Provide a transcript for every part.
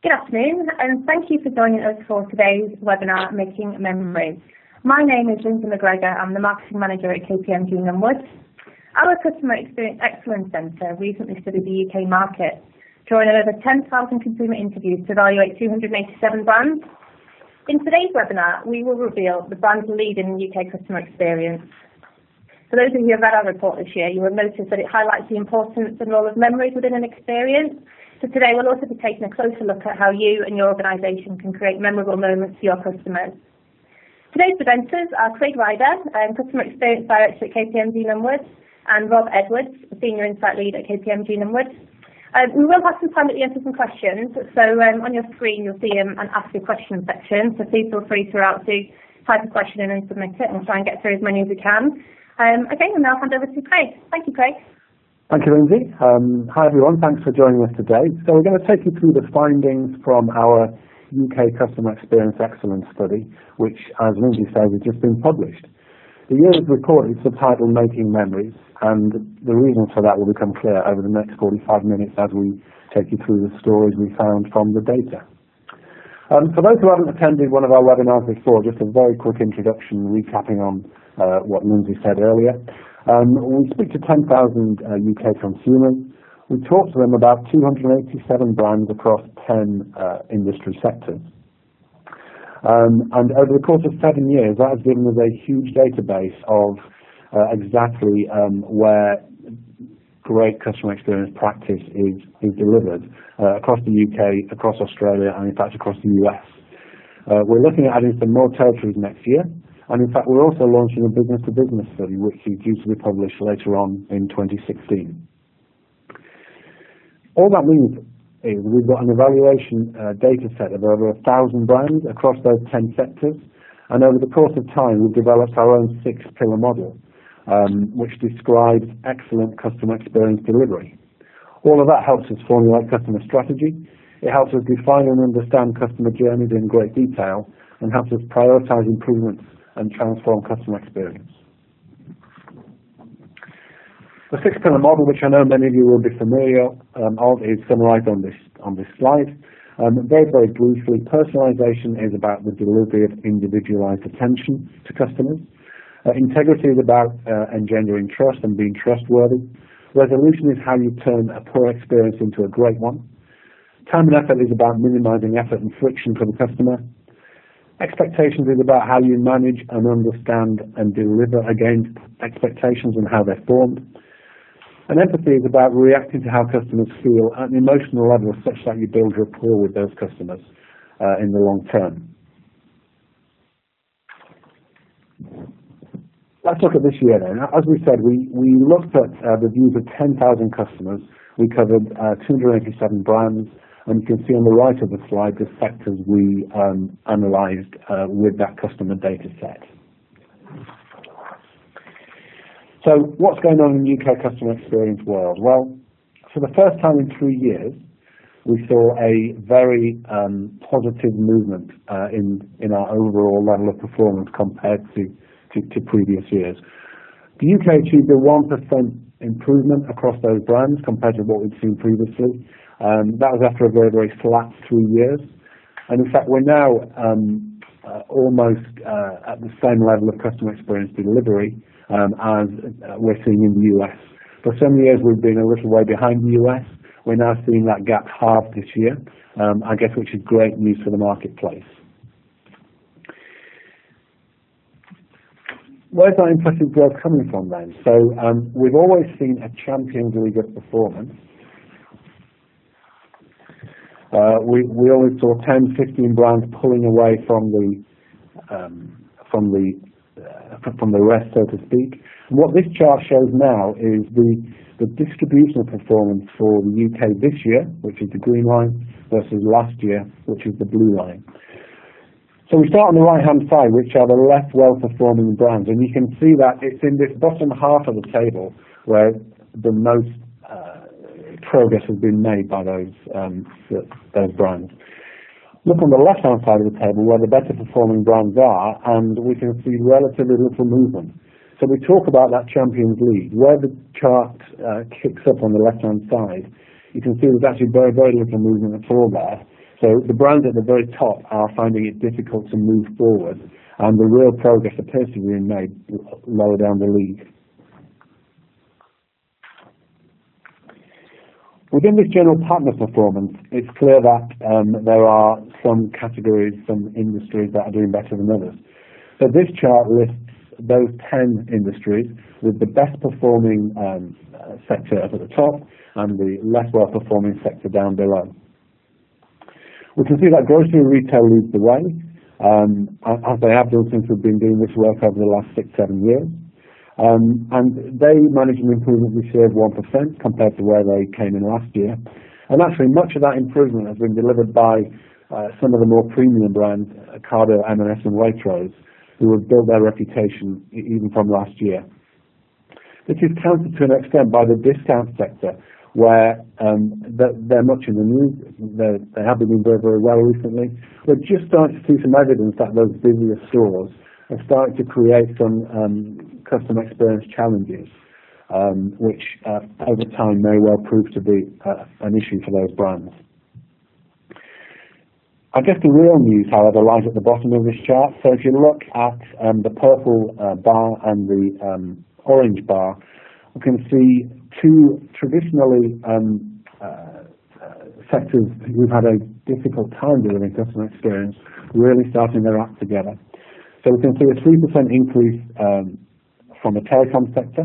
Good afternoon, and thank you for joining us for today's webinar, Making Memories. My name is Lindsay McGregor. I'm the Marketing Manager at KPMG Nunwood. Our Customer Experience Excellence Centre recently studied the U.K. market, drawing on over 10,000 consumer interviews to evaluate 287 brands. In today's webinar, we will reveal the brands leading in U.K. customer experience. For those of you who have read our report this year, you will notice that it highlights the importance and role of memories within an experience. So today we'll also be taking a closer look at how you and your organisation can create memorable moments for your customers. Today's presenters are Craig Ryder, um, Customer Experience Director at KPMG Nunwood, and Rob Edwards, Senior Insight Lead at KPMG Nunwood. Um, we will have some time at the end for some questions, so um, on your screen you'll see um, an Ask a Question section, so please feel free throughout to type a question in and submit it, and we'll try and get through as many as we can. Um, okay, and now I'll hand over to Craig. Thank you, Craig. Thank you, Lindsay. Um, hi, everyone. Thanks for joining us today. So we're going to take you through the findings from our UK Customer Experience Excellence Study, which, as Lindsay says, has just been published. The year's report is subtitled Making Memories, and the reasons for that will become clear over the next 45 minutes as we take you through the stories we found from the data. Um, for those who haven't attended one of our webinars before, just a very quick introduction recapping on uh, what Lindsay said earlier. Um, we speak to 10,000 uh, UK consumers. We talk to them about 287 brands across 10 uh, industry sectors. Um, and over the course of seven years, that has given us a huge database of uh, exactly um, where great customer experience practice is, is delivered uh, across the UK, across Australia, and in fact across the US. Uh, we're looking at adding some more territories next year, and in fact, we're also launching a business-to-business study, which is due to be published later on in 2016. All that means is we've got an evaluation uh, data set of over 1,000 brands across those 10 sectors, and over the course of time, we've developed our own six-pillar model, um, which describes excellent customer experience delivery. All of that helps us formulate customer strategy. It helps us define and understand customer journeys in great detail, and helps us prioritize improvements and transform customer experience. The six-pillar model, which I know many of you will be familiar um, of, is summarized on this, on this slide. Um, very, very briefly, personalization is about the delivery of individualized attention to customers. Uh, integrity is about uh, engendering trust and being trustworthy. Resolution is how you turn a poor experience into a great one. Time and effort is about minimizing effort and friction for the customer. Expectations is about how you manage and understand and deliver against expectations and how they're formed. And empathy is about reacting to how customers feel at an emotional level such that you build rapport with those customers uh, in the long term. Let's look at this year then. As we said, we, we looked at uh, the views of 10,000 customers. We covered uh, 287 brands, and you can see on the right of the slide the sectors we um, analysed uh, with that customer data set. So what's going on in the UK customer experience world? Well, for the first time in three years, we saw a very um, positive movement uh, in, our overall level of performance compared to previous years. The UK achieved a 1% improvement across those brands compared to what we'd seen previously. Um, that was after a very, very flat three years. And in fact, we're now um, uh, almost uh, at the same level of customer experience delivery um, as uh, we're seeing in the US. For some years, we've been a little way behind the US. We're now seeing that gap halved this year, um, I guess, which is great news for the marketplace. Where's that impressive growth coming from then? So um, we've always seen a Champions League of performance we, we always saw 10, 15 brands pulling away from the um, from the uh, from the rest, so to speak. What this chart shows now is the the distribution of performance for the UK this year, which is the green line, versus last year, which is the blue line. So we start on the right-hand side, which are the less well-performing brands, and you can see that it's in this bottom half of the table where the most progress has been made by those um, those brands. Look on the left-hand side of the table where the better performing brands are, and we can see relatively little movement. So we talk about that Champions League. Where the chart uh, kicks up on the left-hand side, you can see there's actually very, very little movement at all there. So the brands at the very top are finding it difficult to move forward, and the real progress appears to be being made lower down the league. Within this general partner performance, it's clear that um, there are some categories, some industries that are doing better than others. So this chart lists those 10 industries with the best performing um, sector up at the top and the less well performing sector down below. We can see that grocery retail leads the way, um, as they have done since we've been doing this work over the last six, seven years. Um, and they managed an improvement this year of 1% compared to where they came in last year. And actually, much of that improvement has been delivered by uh, some of the more premium brands, Ocado, M&S and Waitrose, who have built their reputation even from last year. This is countered to an extent by the discount sector, where um, they're, much in the news. They have been doing very, very well recently. We're just starting to see some evidence that those busier stores are starting to create some um, customer experience challenges, um, which uh, over time may well prove to be uh, an issue for those brands. I guess the real news, however, lies at the bottom of this chart. So if you look at um, the purple uh, bar and the um, orange bar, we can see two traditionally um, uh, uh, sectors who've had a difficult time delivering customer experience really starting their act together. So we can see a 3% increase um, from the telecom sector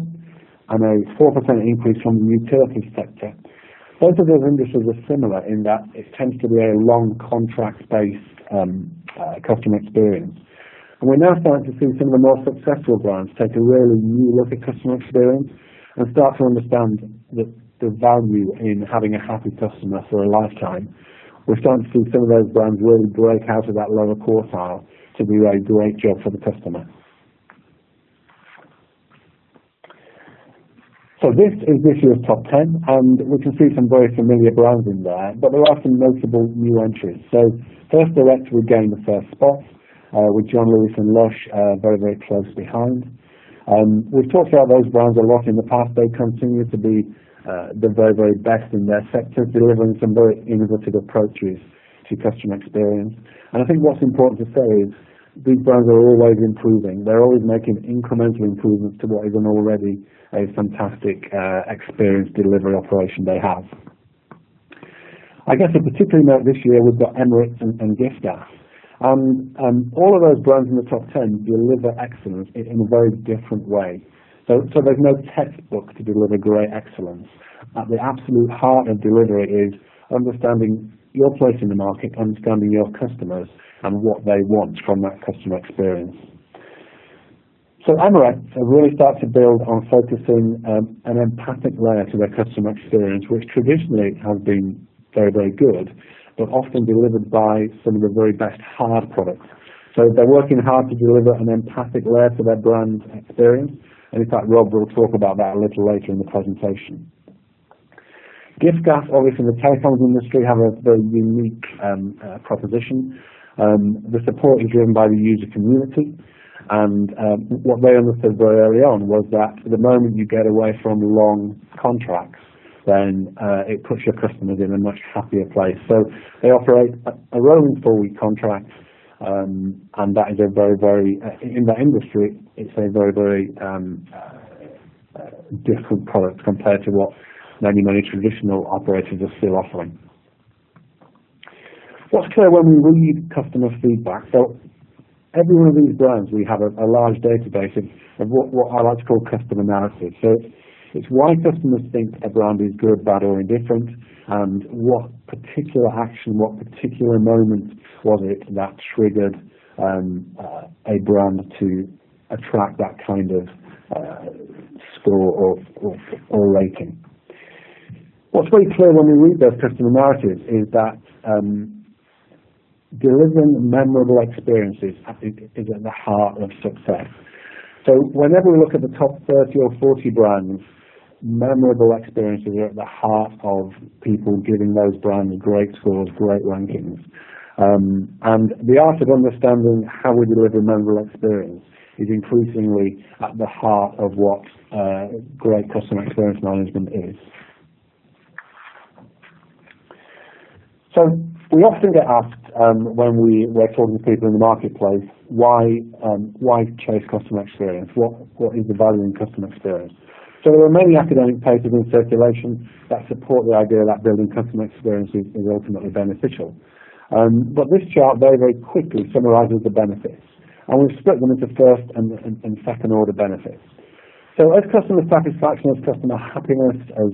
and a 4% increase from the utility sector. Both of those industries are similar in that it tends to be a long contract-based um, uh, customer experience. And we're now starting to see some of the more successful brands take a really new look at customer experience and start to understand the, the value in having a happy customer for a lifetime. We're starting to see some of those brands really break out of that lower quartile to do a great job for the customer. So this is this year's top 10, and we can see some very familiar brands in there, but there are some notable new entries. So First Direct regained the first spot, uh, with John Lewis and Lush uh, very, very close behind. Um, we've talked about those brands a lot in the past. They continue to be uh, the very, very best in their sectors, delivering some very innovative approaches to customer experience. And I think what's important to say is these brands are always improving. They're always making incremental improvements to what is an already a fantastic uh, experience delivery operation they have. I guess a particular note this year we've got Emirates and, and. And um, all of those brands in the top 10 deliver excellence in, in a very different way. So, so there's no textbook to deliver great excellence. At the absolute heart of delivery is understanding your place in the market, understanding your customers and what they want from that customer experience. So have really started to build on focusing um, an empathic layer to their customer experience, which traditionally has been very, very good, but often delivered by some of the very best hard products. So they're working hard to deliver an empathic layer to their brand experience, and in fact, Rob will talk about that a little later in the presentation. giffgaff, obviously, in the telecoms industry, have a very unique um, uh, proposition. Um, the support is driven by the user community, and um, what they understood very early on was that the moment you get away from long contracts, then uh, it puts your customers in a much happier place. So they operate a, rolling four-week contract, um, and that is a very, very, uh, in that industry, it's a very, very um, uh, different product compared to what many, many traditional operators are still offering. What's clear when we read customer feedback, so every one of these brands, we have a, large database of, what, I like to call customer narrative. So it's, why customers think a brand is good, bad, or indifferent, and what particular action, what particular moment was it that triggered um, uh, a brand to attract that kind of uh, score or, or, or, rating. What's very clear when we read those customer narratives is that um, delivering memorable experiences is at the heart of success. So whenever we look at the top 30 or 40 brands, memorable experiences are at the heart of people giving those brands great scores, great rankings. Um, and the art of understanding how we deliver memorable experience is increasingly at the heart of what uh, great customer experience management is. We often get asked um, when we, we're talking to people in the marketplace, why um, why chase customer experience? What what is the value in customer experience? So there are many academic papers in circulation that support the idea that building customer experience is, is ultimately beneficial. Um, but this chart very, very quickly summarizes the benefits. And we've split them into first and, and, and second order benefits. So as customer satisfaction, as customer happiness, as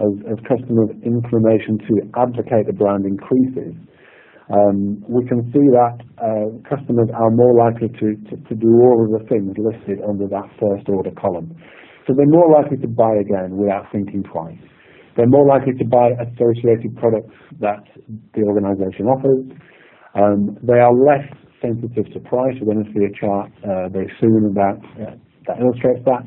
as, customers' inclination to advocate the brand increases, um, we can see that uh, customers are more likely to, do all of the things listed under that first order column. So they're more likely to buy again without thinking twice. They're more likely to buy associated products that the organization offers. Um, they are less sensitive to price. We're going to see a chart uh, very soon uh, that illustrates that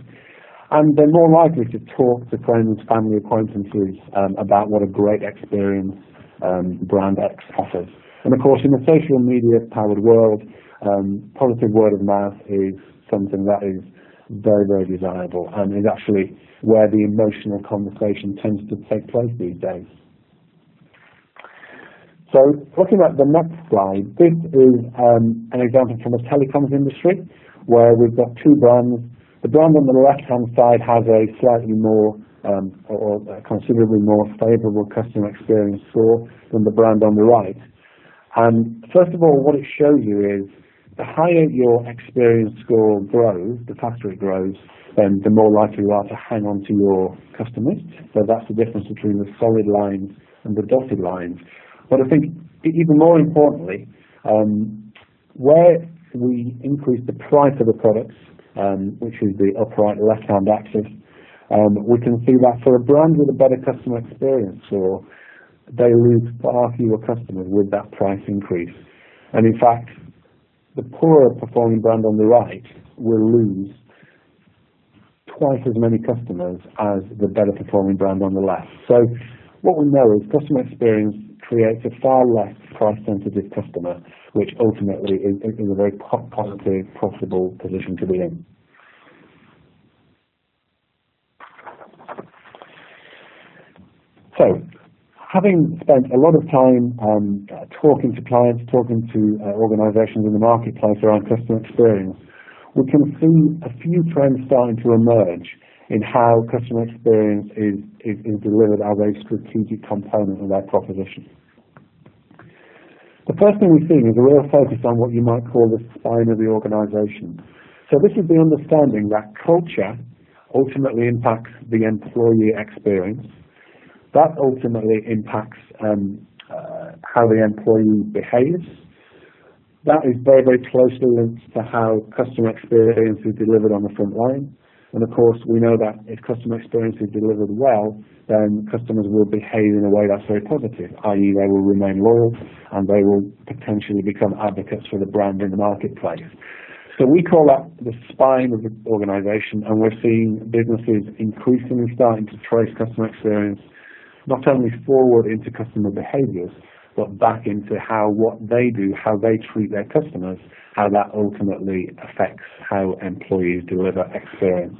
and they're more likely to talk to friends, family, acquaintances um, about what a great experience um, brand X offers. And of course, in a social media powered world, um, positive word of mouth is something that is very, very desirable and is actually where the emotional conversation tends to take place these days. So looking at the next slide, this is um, an example from the telecoms industry where we've got two brands the brand on the left-hand side has a slightly more um, or considerably more favorable customer experience score than the brand on the right. And first of all, what it shows you is the higher your experience score grows, the faster it grows, then the more likely you are to hang on to your customers. So that's the difference between the solid lines and the dotted lines. But I think even more importantly, um, where we increase the price of the products, um, which is the upright left-hand axis, um, we can see that for a brand with a better customer experience, or they lose far fewer customers with that price increase. And in fact, the poorer performing brand on the right will lose twice as many customers as the better performing brand on the left. So what we know is customer experience creates a far less price sensitive customer, which ultimately is, a very positive, profitable position to be in. So, having spent a lot of time um, talking to clients, talking to uh, organizations in the marketplace around customer experience, we can see a few trends starting to emerge in how customer experience is, is, is delivered as a strategic component of their proposition. The first thing we see is a real focus on what you might call the spine of the organization. So this is the understanding that culture ultimately impacts the employee experience. That ultimately impacts um, uh, how the employee behaves. That is very, very closely linked to how customer experience is delivered on the front line. And of course, we know that if customer experience is delivered well, then customers will behave in a way that's very positive, i.e. they will remain loyal and they will potentially become advocates for the brand in the marketplace. So we call that the spine of the organization and we're seeing businesses increasingly starting to trace customer experience not only forward into customer behaviors, but back into how what they do, how they treat their customers, how that ultimately affects how employees deliver experience.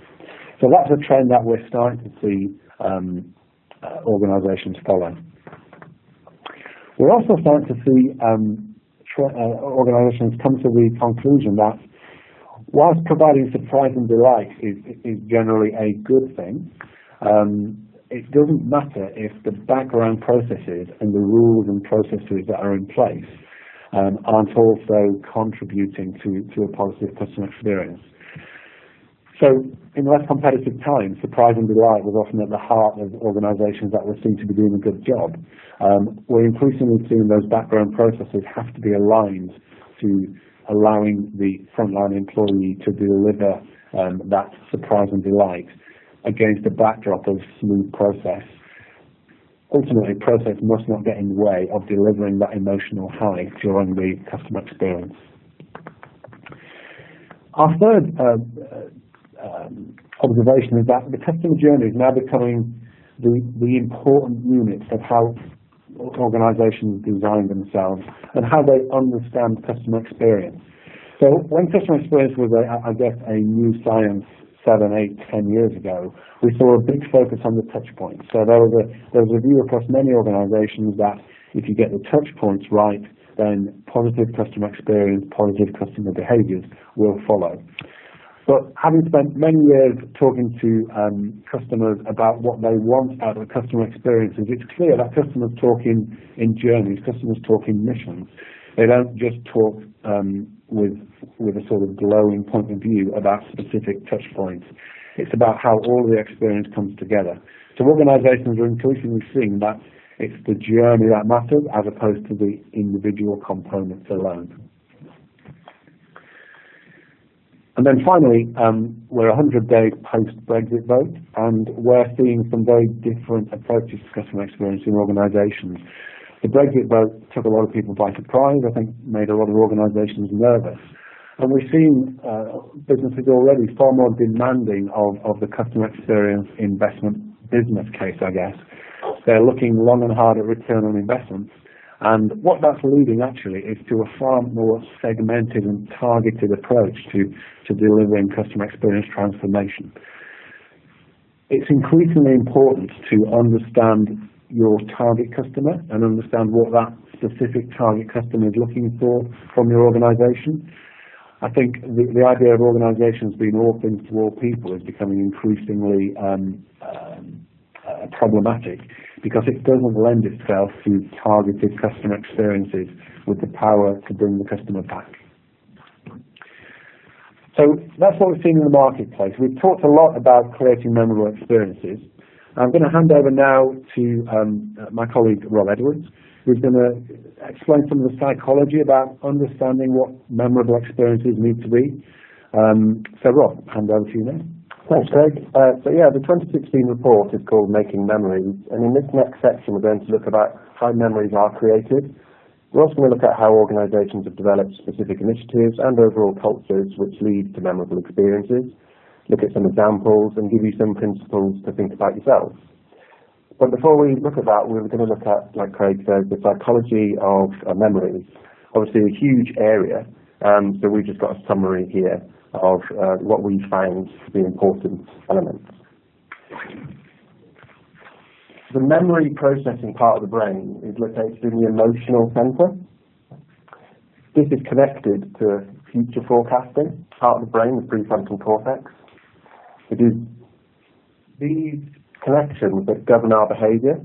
So that's a trend that we're starting to see um, uh, organizations follow. We're also starting to see um, uh, organizations come to the conclusion that whilst providing surprise and delight is, is generally a good thing, um, it doesn't matter if the background processes and the rules and processes that are in place um, aren't also contributing to, a positive customer experience. So in less competitive times, surprise and delight was often at the heart of organizations that were seen to be doing a good job. Um, we're increasingly seeing those background processes have to be aligned to allowing the frontline employee to deliver um, that surprise and delight against the backdrop of smooth process. Ultimately, process must not get in the way of delivering that emotional high during the customer experience. Our third uh, um, observation is that the customer journey is now becoming the, the important unit of how organizations design themselves and how they understand customer experience. So when customer experience was, a, I guess, a new science seven, eight, ten years ago, we saw a big focus on the touch points. So there was a there was a view across many organisations that if you get the touch points right, then positive customer experience, positive customer behaviours will follow. But having spent many years talking to um, customers about what they want out of customer experiences, it's clear that customers talk in, in journeys, customers talk in missions. They don't just talk um, with with a sort of glowing point of view about specific touch points. It's about how all the experience comes together. So organisations are increasingly seeing that it's the journey that matters as opposed to the individual components alone. And then finally, um, we're 100 days post-Brexit vote, and we're seeing some very different approaches to customer experience in organisations. The Brexit vote took a lot of people by surprise, I think made a lot of organisations nervous. And we've seen uh, businesses already far more demanding of, of the customer experience investment business case, I guess. They're looking long and hard at return on investments and what that's leading actually is to a far more segmented and targeted approach to, to delivering customer experience transformation. It's increasingly important to understand your target customer and understand what that specific target customer is looking for from your organization. I think the, the idea of organizations being all things to all people is becoming increasingly um, um, uh, problematic because it doesn't lend itself to targeted customer experiences with the power to bring the customer back. So that's what we've seen in the marketplace. We've talked a lot about creating memorable experiences. I'm going to hand over now to um, my colleague Rob Edwards, who's going to explain some of the psychology about understanding what memorable experiences need to be. Um, so Rob, hand over to you now. Thanks, Greg. Uh, so yeah, the 2016 report is called Making Memories, and in this next section we're going to look about how memories are created. We're also going to look at how organisations have developed specific initiatives and overall cultures which lead to memorable experiences, look at some examples and give you some principles to think about yourselves. But before we look at that, we're going to look at, like Craig said, the psychology of uh, memories. Obviously a huge area, um, so we've just got a summary here of uh, what we find to be important elements. The memory processing part of the brain is located in the emotional center. This is connected to future forecasting, part of the brain, the prefrontal cortex. It is these connections that govern our behavior.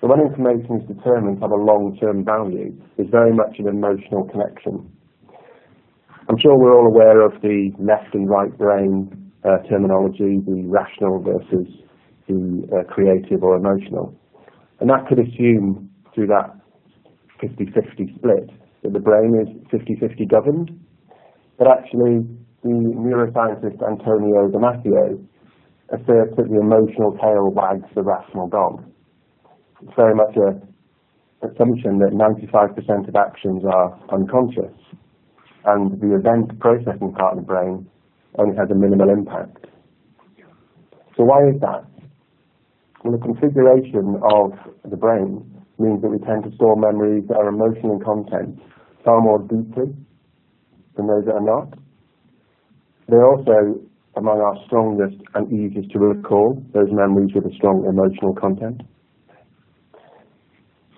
So when information is determined to have a long-term value, there's very much an emotional connection. I'm sure we're all aware of the left and right brain uh, terminology, the rational versus the uh, creative or emotional. And that could assume through that 50-50 split that the brain is 50-50 governed. But actually, the neuroscientist Antonio Damasio asserts that the emotional tail wags the rational dog. It's very much an assumption that 95% of actions are unconscious and the event processing part of the brain only has a minimal impact. So why is that? Well, the configuration of the brain means that we tend to store memories that are emotional in content far more deeply than those that are not. They're also among our strongest and easiest to recall, those memories with a strong emotional content.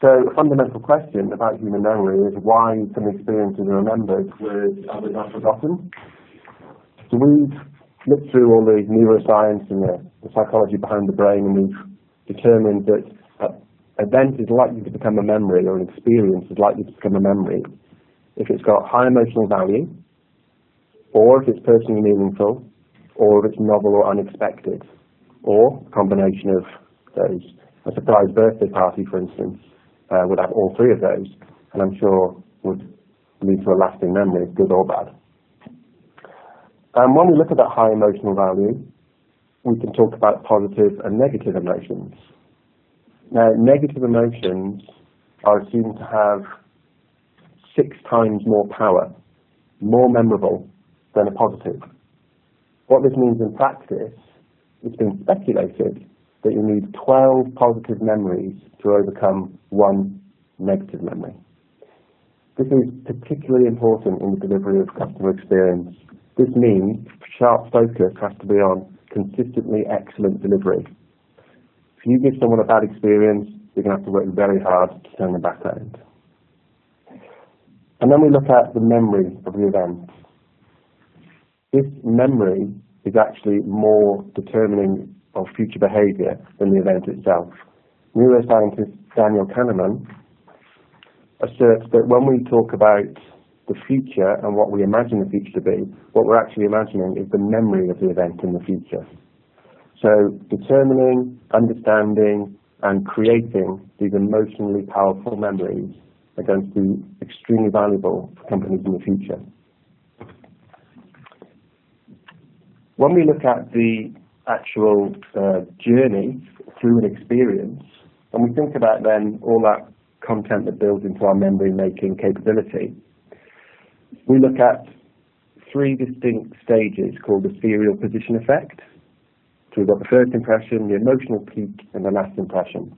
So a fundamental question about human memory is why some experiences are remembered whereas others are forgotten. So we've looked through all the neuroscience and the, the psychology behind the brain and we've determined that an event is likely to become a memory or an experience is likely to become a memory if it's got high emotional value or if it's personally meaningful or if it's novel or unexpected or a combination of those. A surprise birthday party, for instance, uh, would have all three of those, and I'm sure would lead to a lasting memory, good or bad. And when we look at that high emotional value, we can talk about positive and negative emotions. Now, negative emotions are assumed to have six times more power, more memorable than a positive. What this means in practice, it's been speculated that you need 12 positive memories to overcome one negative memory. This is particularly important in the delivery of customer experience. This means sharp focus has to be on consistently excellent delivery. If you give someone a bad experience, we're going to have to work very hard to turn them back around. And then we look at the memory of the event. This memory is actually more determining of future behaviour than the event itself. Neuroscientist Daniel Kahneman asserts that when we talk about the future and what we imagine the future to be, what we're actually imagining is the memory of the event in the future. So determining, understanding, and creating these emotionally powerful memories are going to be extremely valuable for companies in the future. When we look at the actual uh, journey through an experience, and we think about then all that content that builds into our memory making capability, we look at three distinct stages called the serial position effect. So we've got the first impression, the emotional peak, and the last impression.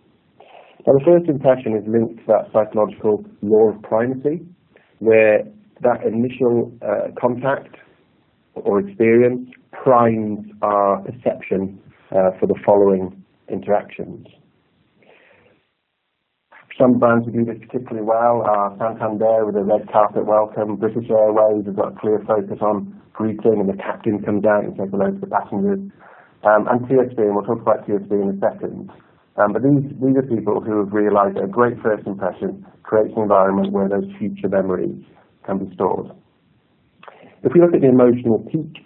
Now the first impression is linked to that psychological law of primacy, where that initial uh, contact or experience primes our perception uh, for the following interactions. Some brands who do this particularly well are Santander with a red carpet welcome, British Airways have got a clear focus on greeting and the captain comes out and says hello to the passengers. Um, and TSB, and we'll talk about TSB in a second. Um, but these, these are people who have realised that a great first impression creates an environment where those future memories can be stored. If we look at the emotional peak,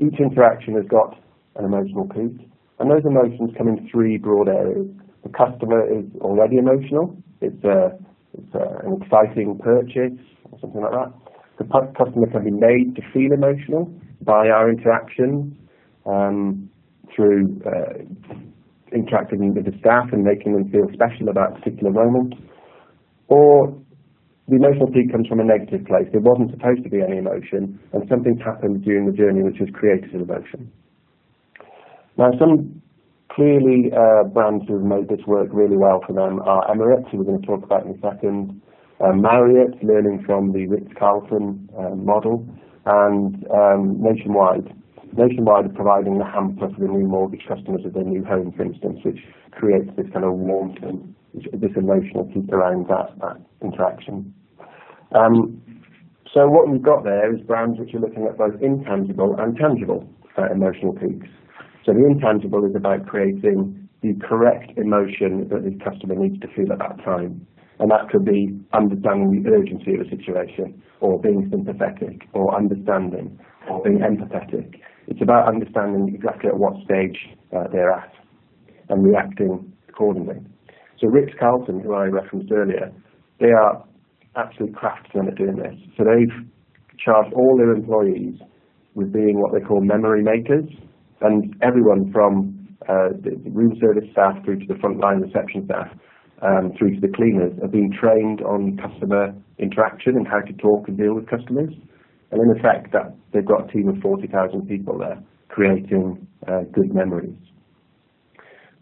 each interaction has got an emotional peak, and those emotions come in three broad areas. The customer is already emotional, it's, a, it's a, an exciting purchase or something like that. The customer can be made to feel emotional by our interactions um, through uh, interacting with the staff and making them feel special about a particular moment. Or the emotional peak comes from a negative place. There wasn't supposed to be any emotion, and something's happened during the journey which has created an emotion. Now, some Clearly, uh, brands who have made this work really well for them are Emirates, who we're going to talk about in a second, uh, Marriott, learning from the Ritz-Carlton uh, model, and um, Nationwide. Nationwide are providing the hamper for the new mortgage customers of their new home, for instance, which creates this kind of warmth and this emotional peak around that, that interaction. Um, so what we've got there is brands which are looking at both intangible and tangible uh, emotional peaks. So the intangible is about creating the correct emotion that the customer needs to feel at that time. And that could be understanding the urgency of a situation, or being sympathetic, or understanding, or being empathetic. It's about understanding exactly at what stage uh, they're at and reacting accordingly. So Ritz-Carlton, who I referenced earlier, they are absolute craftsmen at doing this. So they've charged all their employees with being what they call memory makers and everyone from uh, the room service staff through to the frontline reception staff um, through to the cleaners are being trained on customer interaction and how to talk and deal with customers. And in effect, that they've got a team of 40,000 people there creating uh, good memories.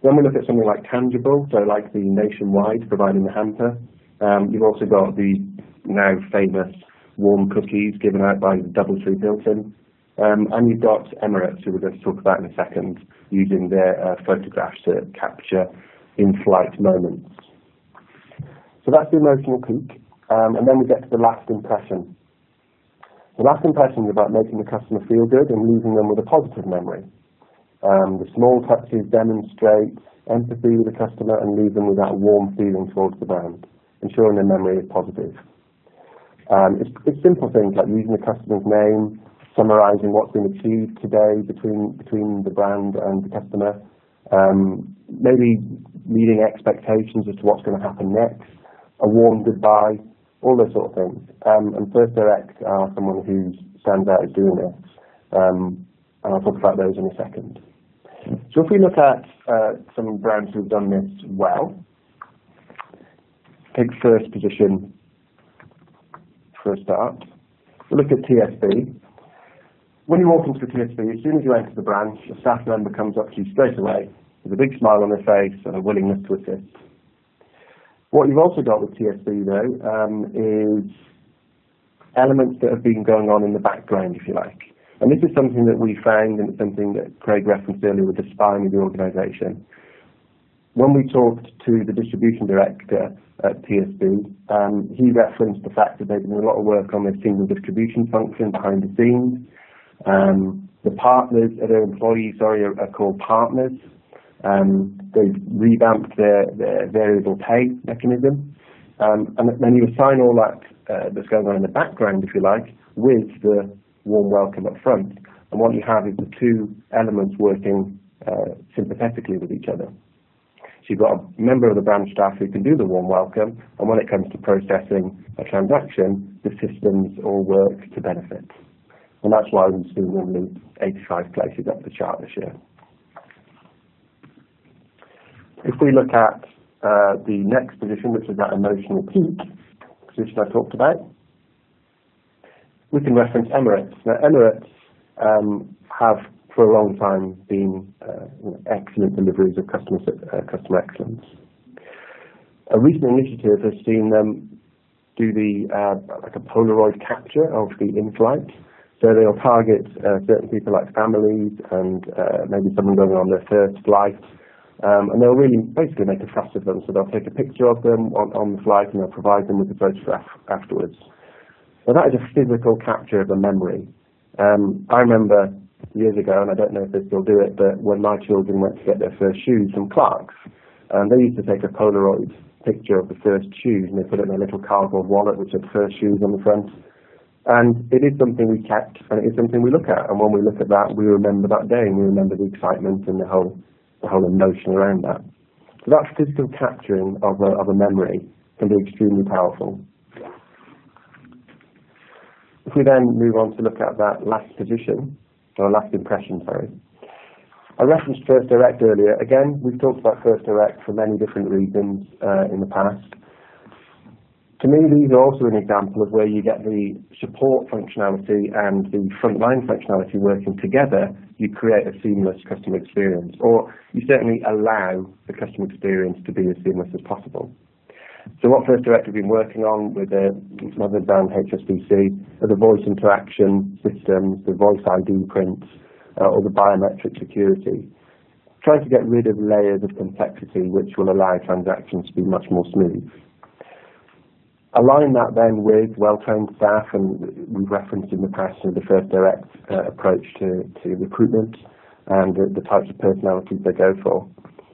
Then we look at something like tangible, so like the nationwide providing the hamper. Um, you've also got the now famous warm cookies given out by Doubletree Hilton, um, and you've got Emirates, who we're going to talk about in a second, using their uh, photographs to capture in-flight moments. So that's the emotional peak. Um, and then we get to the last impression. The last impression is about making the customer feel good and leaving them with a positive memory. Um, the small touches demonstrate empathy with the customer and leave them with that warm feeling towards the brand, ensuring their memory is positive. Um, it's, it's simple things like using the customer's name, summarizing what's been achieved today between between the brand and the customer, um, maybe meeting expectations as to what's going to happen next, a warm goodbye, all those sort of things. Um, and First Direct are someone who stands out as doing this, um, and I'll talk about those in a second. So if we look at uh, some brands who've done this well, take first position for a start. we look at TSB. When you walk into a TSB, as soon as you enter the branch, a staff member comes up to you straight away with a big smile on their face and a willingness to assist. What you've also got with TSB, though, um, is elements that have been going on in the background, if you like. And this is something that we found, and it's something that Craig referenced earlier with the spine of the organisation. When we talked to the distribution director at TSB, um, he referenced the fact that they've been doing a lot of work on their single distribution function behind the scenes. Um, the partners, their employees, sorry, are, are called partners. Um, they've revamped their, their variable pay mechanism. Um, and then you assign all that uh, that's going on in the background, if you like, with the warm welcome up front. And what you have is the two elements working uh, sympathetically with each other. So you've got a member of the branch staff who can do the warm welcome, and when it comes to processing a transaction, the systems all work to benefit. And that's why we've seen nearly 85 places up the chart this year. If we look at uh, the next position, which is that emotional peak position I talked about, we can reference Emirates. Now, Emirates um, have for a long time been uh, excellent deliveries of customer uh, customer excellence. A recent initiative has seen them do the uh, like a Polaroid capture of the in-flight. So they'll target certain people like families and maybe someone going on their first flight, um, and they'll really basically make a fuss of them. So they'll take a picture of them on, on the flight and they'll provide them with a photograph afterwards. So that is a physical capture of a memory. Um, I remember years ago, and I don't know if they still do it, but when my children went to get their first shoes from Clark's, um, they used to take a Polaroid picture of the first shoes and they put it in a little cardboard wallet which had first shoes on the front. And it is something we kept and it is something we look at. And when we look at that, we remember that day and we remember the excitement and the whole, the whole emotion around that. So that physical capturing of a, of a memory can be extremely powerful. If we then move on to look at that last position, or last impression, sorry. I referenced First Direct earlier. Again, we've talked about First Direct for many different reasons uh, in the past. To me, these are also an example of where you get the support functionality and the frontline functionality working together, you create a seamless customer experience, or you certainly allow the customer experience to be as seamless as possible. So what First Direct have been working on with the mother brand HSBC are the voice interaction systems, the voice ID prints, uh, or the biometric security, trying to get rid of layers of complexity which will allow transactions to be much more smooth. Align that then with well-trained staff, and we've referenced in the past the First Direct uh, approach to, to recruitment and the, the types of personalities they go for.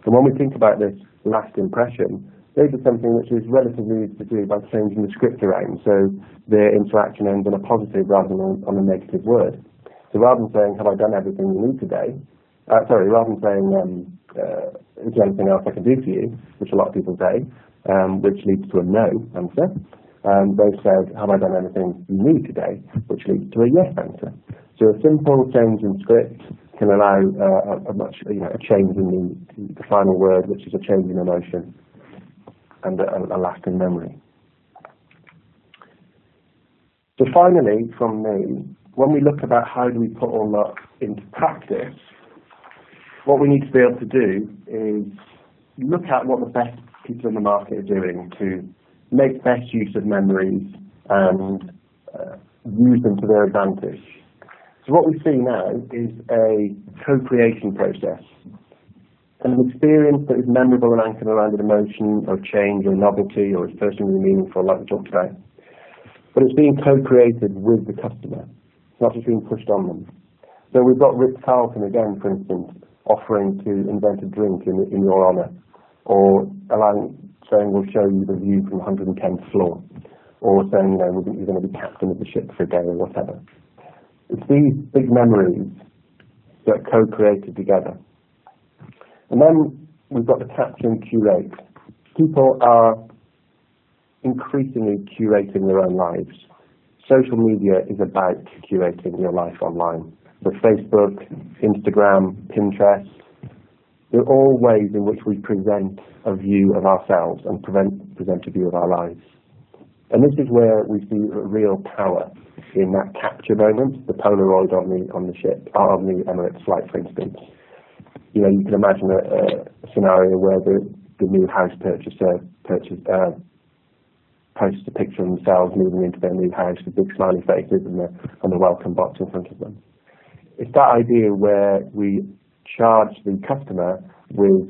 And when we think about this last impression, they did something which is relatively easy to do by changing the script around so their interaction ends on a positive rather than on, a negative word. So rather than saying, have I done everything you need today? Uh, sorry, rather than saying, um, uh, is there anything else I can do for you, which a lot of people say, um, which leads to a no answer. Um, they said, have I done everything you need today, which leads to a yes answer. So a simple change in script can allow uh, a, a, much, you know, a change in the, the final word, which is a change in emotion and a, a lasting memory. So finally, from me, when we look about how do we put all that into practice, what we need to be able to do is look at what the best people in the market are doing to make best use of memories and uh, use them to their advantage. So what we see now is a co-creation process an experience that is memorable and anchored around an emotion or change or novelty or is personally meaningful, like we talked about. But it's being co-created with the customer. Not just being pushed on them. So we've got Ritz Carlton again, for instance, offering to invent a drink in, in your honour, or allowing, saying we'll show you the view from 110th floor, or saying, you know, you're going to be captain of the ship for a day or whatever. It's these big memories that are co-created together. And then we've got the capture and curate. People are increasingly curating their own lives. Social media is about curating your life online. So Facebook, Instagram, Pinterest, they're all ways in which we present a view of ourselves and present, present a view of our lives. And this is where we see real power in that capture moment, the Polaroid on the on the ship, on the Emirates flight, for instance you know, you can imagine a, a scenario where the, the new house purchaser purchase, uh, posts a picture of themselves moving into their new house with big smiley faces and the, and the welcome box in front of them. It's that idea where we charge the customer with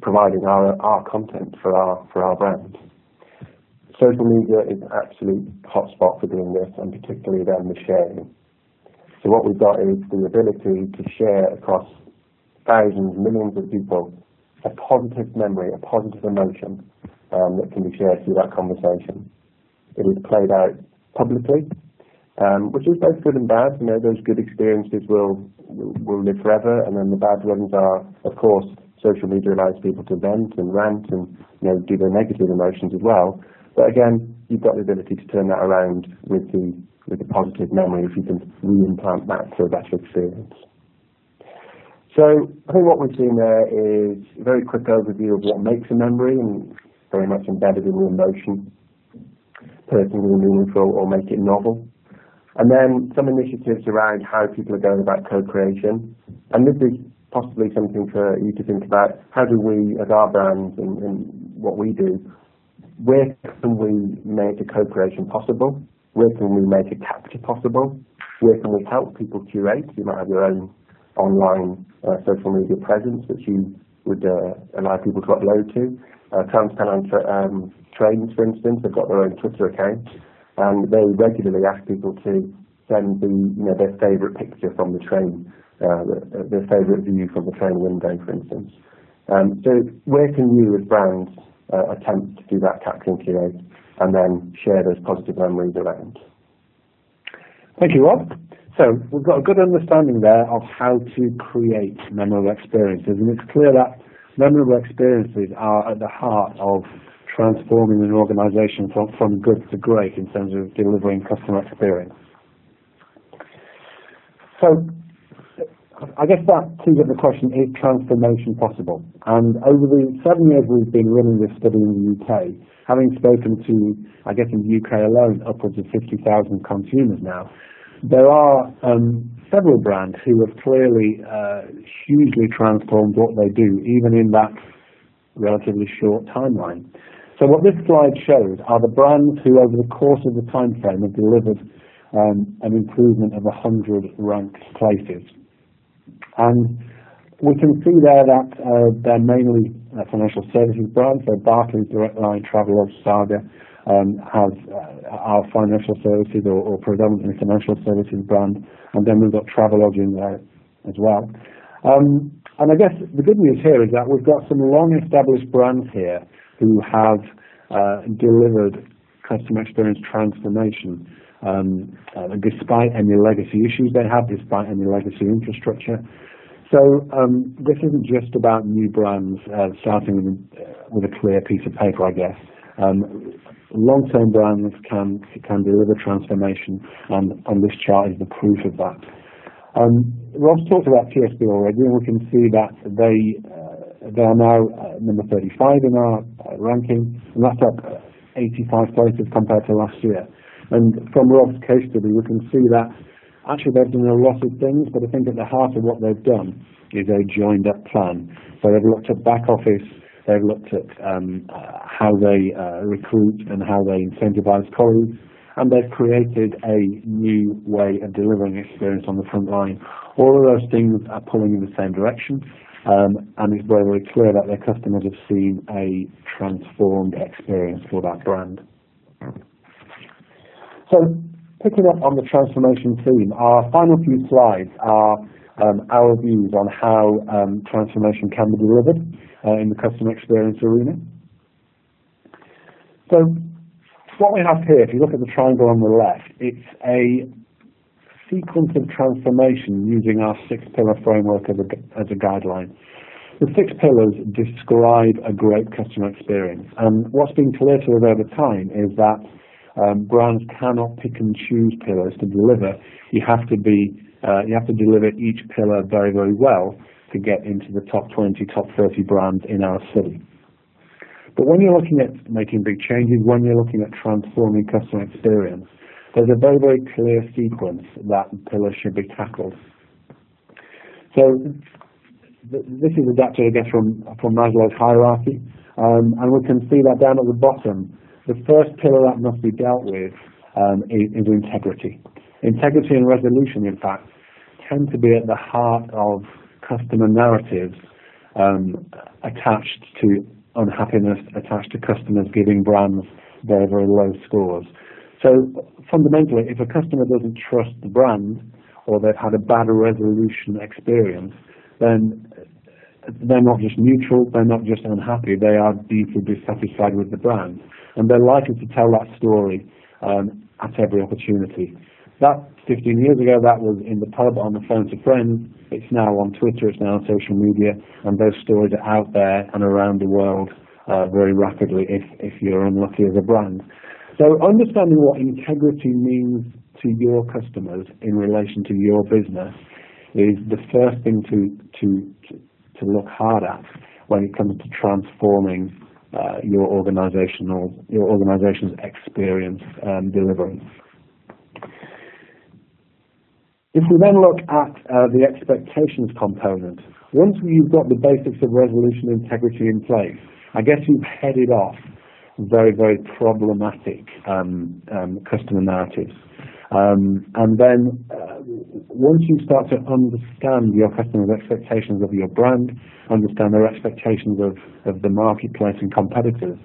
providing our, our content for our, for our brand. Social media is an absolute hotspot for doing this, and particularly then the sharing. So what we've got is the ability to share across thousands, millions of people a positive memory, a positive emotion um, that can be shared through that conversation. It is played out publicly, um, which is both good and bad. You know, those good experiences will, will, live forever, and then the bad ones are, of course, social media allows people to vent and rant and you know do their negative emotions as well. But again, you've got the ability to turn that around with the with the positive memory if you can re-implant that for a better experience. So I think what we've seen there is a very quick overview of what makes a memory and very much embedded in the emotion, personally meaningful or make it novel. And then some initiatives around how people are going about co-creation. And this is possibly something for you to think about. How do we, as our brands and, and what we do, where can we make a co-creation possible? Where can we make a capture possible? Where can we help people curate? You might have your own online social media presence which you would uh, allow people to upload to. Uh, Transpennine um, Trains, for instance, have got their own Twitter account, and they regularly ask people to send the you know their favourite picture from the train, uh, their favourite view from the train window, for instance. Um, so where can you, as brands, uh, attempt to do that capture and curate, and then share those positive memories around? Thank you, Rob. So we've got a good understanding there of how to create memorable experiences, and it's clear that memorable experiences are at the heart of transforming an organization from, from good to great in terms of delivering customer experience. So I guess that tees up the question, is transformation possible? And over the seven years we've been running this study in the UK, having spoken to, I guess in the UK alone, upwards of 50,000 consumers now, there are um, several brands who have clearly uh, hugely transformed what they do, even in that relatively short timeline. So what this slide shows are the brands who, over the course of the time frame, have delivered um, an improvement of 100 ranked places. And we can see there that uh, they're mainly uh, financial services brands, so Barclays, Direct Line, Travelodge, Saga, um, have uh, our financial services or, predominantly financial services brand, and then we've got Travelodge in there as well. Um, and I guess the good news here is that we've got some long-established brands here who have uh, delivered customer experience transformation um, uh, despite any legacy issues they have, despite any legacy infrastructure. So um, this isn't just about new brands uh, starting with, with, a clear piece of paper, I guess. Um, long-term brands can can deliver transformation, and, and this chart is the proof of that. Um, Rob's talked about TSB already, and we can see that they they are now uh, number 35 in our uh, ranking, and that's up 85 places compared to last year. And from Rob's case study, we can see that actually they've done a lot of things, but I think at the heart of what they've done is a joined up plan. So they've looked at back office, they've looked at um, how they uh, recruit and how they incentivize colleagues, and they've created a new way of delivering experience on the front line. All of those things are pulling in the same direction, um, and it's very, very clear that their customers have seen a transformed experience for that brand. So, picking up on the transformation theme, our final few slides are um, our views on how um, transformation can be delivered in the customer experience arena. So, what we have here, if you look at the triangle on the left, it's a sequence of transformation using our six-pillar framework as a, guideline. The six pillars describe a great customer experience, and what's been clear to us over time is that um, brands cannot pick and choose pillars to deliver. You have to be, uh, you have to deliver each pillar very, very well to get into the top 20, top 30 brands in our city. But when you're looking at making big changes, when you're looking at transforming customer experience, there's a very, very clear sequence that pillar should be tackled. So th this is adapted, I guess, from, from Maslow's hierarchy, um, and we can see that down at the bottom. The first pillar that must be dealt with um, is, is integrity. Integrity and resolution, in fact, tend to be at the heart of customer narratives um, attached to unhappiness, attached to customers giving brands very, very low scores. So fundamentally, if a customer doesn't trust the brand or they've had a bad resolution experience, then they're not just neutral, they're not just unhappy, they are deeply dissatisfied with the brand. And they're likely to tell that story um, at every opportunity. That 15 years ago, that was in the pub on the phone to friends. It's now on Twitter, it's now on social media, and those stories are out there and around the world uh, very rapidly if, if you're unlucky as a brand. So understanding what integrity means to your customers in relation to your business is the first thing to, to, to look hard at when it comes to transforming uh, your organizational your organization's experience um, delivery. If we then look at uh, the expectations component, once you've got the basics of resolution integrity in place, I guess you've headed off very, very problematic um, um, customer narratives. Um, and then uh, once you start to understand your customers' expectations of your brand, understand their expectations of, of the marketplace and competitors,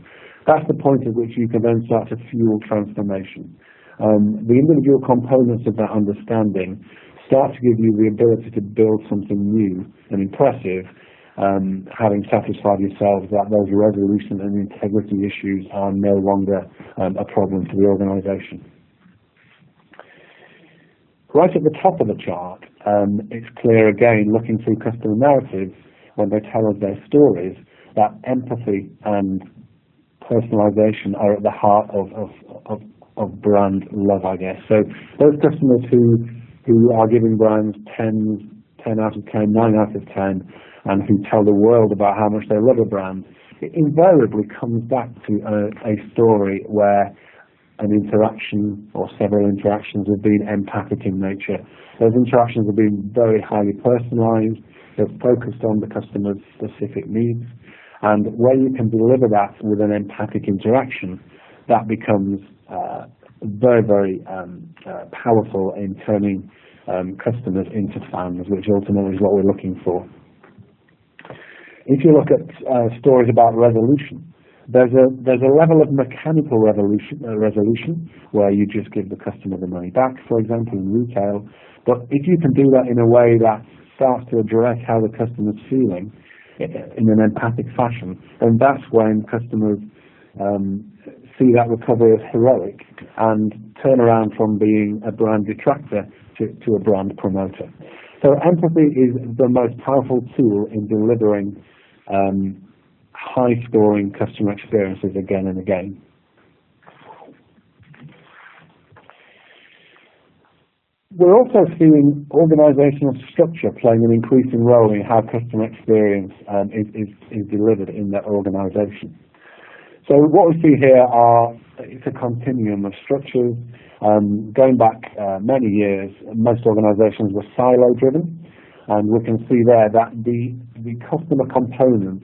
that's the point at which you can then start to fuel transformation. Um, the individual components of that understanding start to give you the ability to build something new and impressive, um, having satisfied yourselves that those resolution and integrity issues are no longer um, a problem for the organisation. Right at the top of the chart, um, it's clear again, looking through customer narratives, when they tell us their stories, that empathy and personalization are at the heart of, of, of, of brand love, I guess. So those customers who, who are giving brands 10, 10 out of 10, 9 out of 10, and who tell the world about how much they love a brand, it invariably comes back to a, a story where an interaction or several interactions have been empathic in nature. Those interactions have been very highly personalized, they're focused on the customer's specific needs, and where you can deliver that with an empathic interaction, that becomes very, very um, uh, powerful in turning um, customers into fans, which ultimately is what we're looking for. If you look at uh, stories about resolution, there's a there's a level of mechanical uh, resolution where you just give the customer the money back, for example, in retail. But if you can do that in a way that starts to address how the customer's feeling in an empathic fashion, then that's when customers um, see that recovery as heroic and turn around from being a brand detractor to, to a brand promoter. So empathy is the most powerful tool in delivering um, high-scoring customer experiences again and again. We're also seeing organizational structure playing an increasing role in how customer experience um, is, is, is, delivered in that organization. So what we see here are, it's a continuum of structures. Um, going back uh, many years, most organizations were silo driven, and we can see there that the, the customer components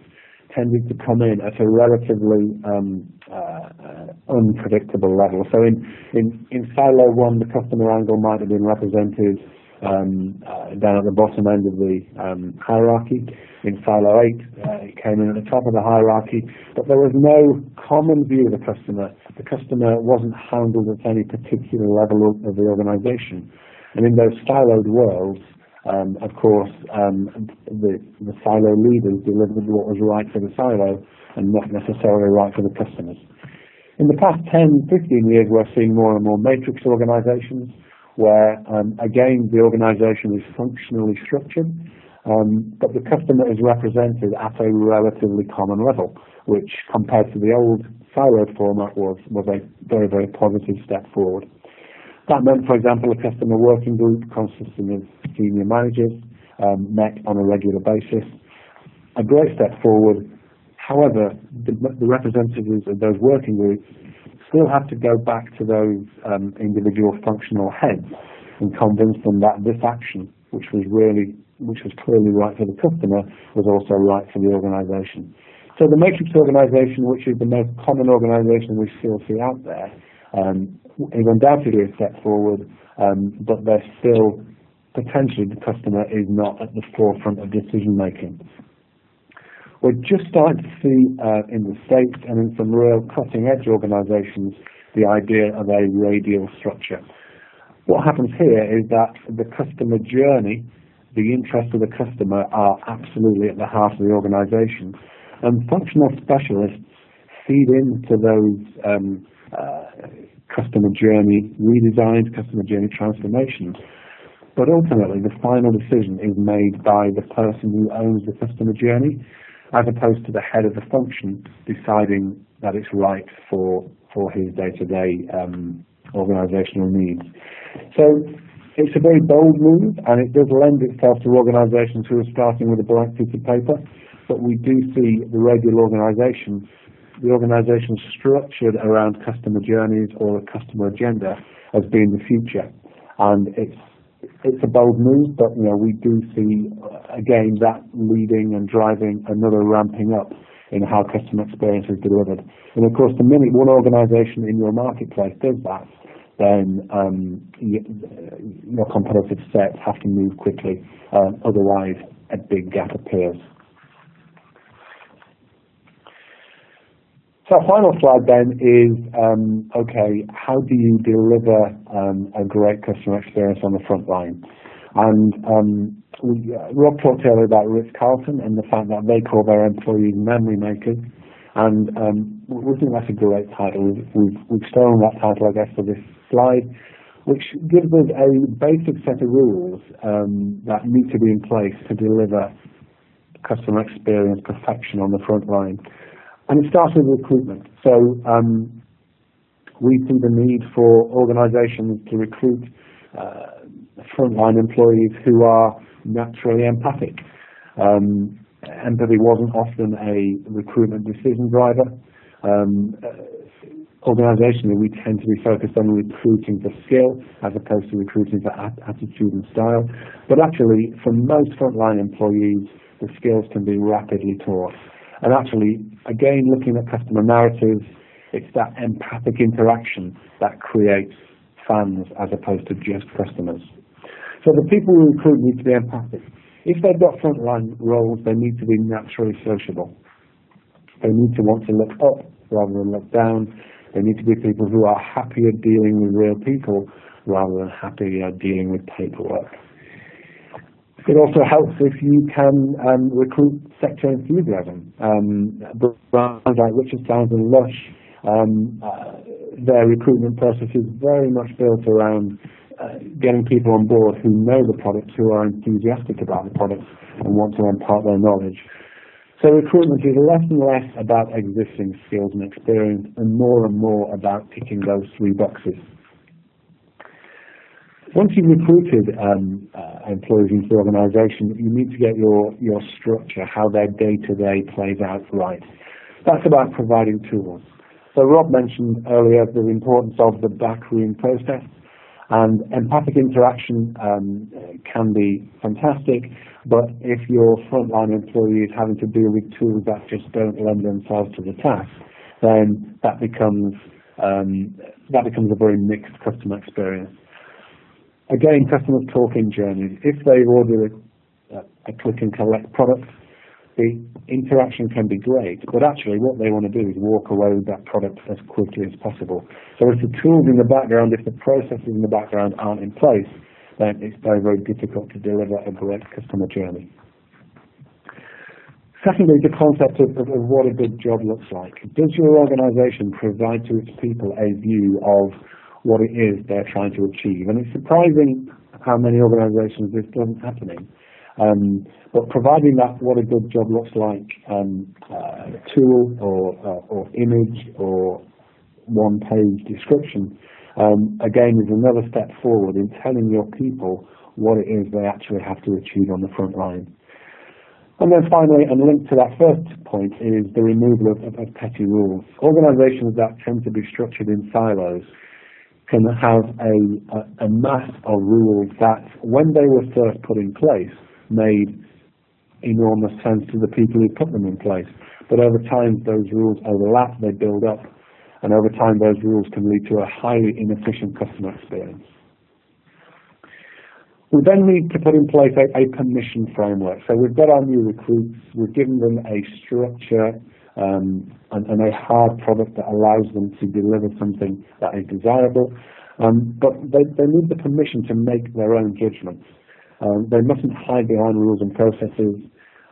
tended to come in at a relatively um, uh, uh, unpredictable level. So in, in, in silo one, the customer angle might have been represented um, uh, down at the bottom end of the um, hierarchy. In silo eight, uh, it came in at the top of the hierarchy, but there was no common view of the customer. The customer wasn't handled at any particular level of the organization. And in those siloed worlds, um, of course, um, the, the silo leaders delivered what was right for the silo and not necessarily right for the customers. In the past 10, 15 years, we're seeing more and more matrix organizations where, um, again, the organization is functionally structured, um, but the customer is represented at a relatively common level, which compared to the old siloed format was, was a very, very positive step forward. That meant, for example, a customer working group consisting of senior managers um, met on a regular basis. A great step forward. However, the, representatives of those working groups still have to go back to those um, individual functional heads and convince them that this action, which was really, which was clearly right for the customer, was also right for the organisation. So the matrix organisation, which is the most common organisation we still see out there, um, is undoubtedly a step forward, um, but there's still potentially the customer is not at the forefront of decision making. We're just starting to see uh, in the States and in some real cutting edge organizations the idea of a radial structure. What happens here is that the customer journey, the interests of the customer are absolutely at the heart of the organization. And functional specialists feed into those um, uh, customer journey redesigns, customer journey transformations. But ultimately, the final decision is made by the person who owns the customer journey as opposed to the head of the function deciding that it's right for for his day-to-day um, organisational needs. So it's a very bold move, and it does lend itself to organisations who are starting with a blank piece of paper. But we do see the radial organisation, the organisation structured around customer journeys or a customer agenda as being the future, and it's it's a bold move, but you know we do see uh, again that leading and driving another ramping up in how customer experience is delivered. And of course, the minute one organisation in your marketplace does that, then um, your competitive sets have to move quickly. Uh, otherwise, a big gap appears. So our final slide then is, um, okay, how do you deliver um, a great customer experience on the front line? And um, we, uh, Rob talked earlier about Ritz-Carlton and the fact that they call their employees memory makers. And um, we think that's a great title. We've, we've, we've stolen that title, I guess, for this slide, which gives us a basic set of rules um, that need to be in place to deliver customer experience perfection on the front line. And it starts with recruitment. So um, we see the need for organisations to recruit uh, frontline employees who are naturally empathic. Um, empathy wasn't often a recruitment decision driver. Um, uh, organisationally, we tend to be focused on recruiting for skill as opposed to recruiting for attitude and style. But actually, for most frontline employees, the skills can be rapidly taught. And actually, again, looking at customer narratives, it's that empathic interaction that creates fans as opposed to just customers. So the people we recruit need to be empathic. If they've got frontline roles, they need to be naturally sociable. They need to want to look up rather than look down. They need to be people who are happier dealing with real people rather than happier dealing with paperwork. It also helps if you can um, recruit sector enthusiasm. Um, brands like Richer Sounds and Lush, um, uh, their recruitment process is very much built around uh, getting people on board who know the products, who are enthusiastic about the products and want to impart their knowledge. So recruitment is less and less about existing skills and experience and more and more about ticking those three boxes. Once you've recruited um, uh, employees into the organisation, you need to get your, your structure, how their day-to-day plays out right. That's about providing tools. So Rob mentioned earlier the importance of the backroom process. And empathic interaction um, can be fantastic, but if your frontline employee is having to deal with tools that just don't lend themselves to the task, then that becomes um, that becomes a very mixed customer experience. Again, customers talk in journeys. If they've ordered a, click and collect product, the interaction can be great, but actually what they want to do is walk away with that product as quickly as possible. So if the tools in the background, if the processes in the background aren't in place, then it's very, very difficult to deliver a great customer journey. Secondly, the concept of, of what a good job looks like. Does your organization provide to its people a view of what it is they're trying to achieve? And it's surprising how many organizations this doesn't happening. Um, but providing that what a good job looks like um, uh, tool or, uh, or image or one-page description, um, again, is another step forward in telling your people what it is they actually have to achieve on the front line. And then finally, and linked to that first point, is the removal of, of, petty rules. Organizations that tend to be structured in silos can have a, a, a mass of rules that, when they were first put in place, made enormous sense to the people who put them in place. But over time, those rules overlap, they build up, and over time, those rules can lead to a highly inefficient customer experience. We then need to put in place a, a permission framework. So we've got our new recruits, we've given them a structure um, and, and, a hard product that allows them to deliver something that is desirable. Um, but they, they need the permission to make their own judgments. Um, they mustn't hide behind rules and processes.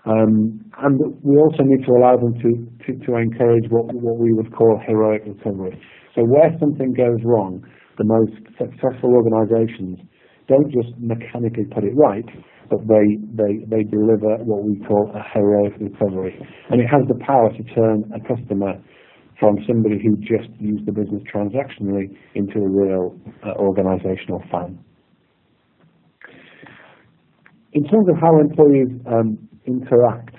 Um, and we also need to allow them to, to, to encourage what, what we would call heroic recovery. So where something goes wrong, the most successful organizations don't just mechanically put it right, but they, they, they deliver what we call a heroic recovery. And it has the power to turn a customer from somebody who just used the business transactionally into a real uh, organizational fan. In terms of how employees um, interact